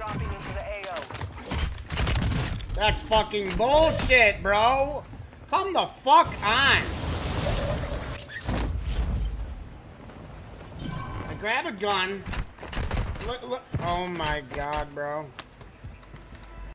dropping into the AO. That's fucking bullshit, bro. Come the fuck on. I grab a gun. Look, look. Oh my god, bro.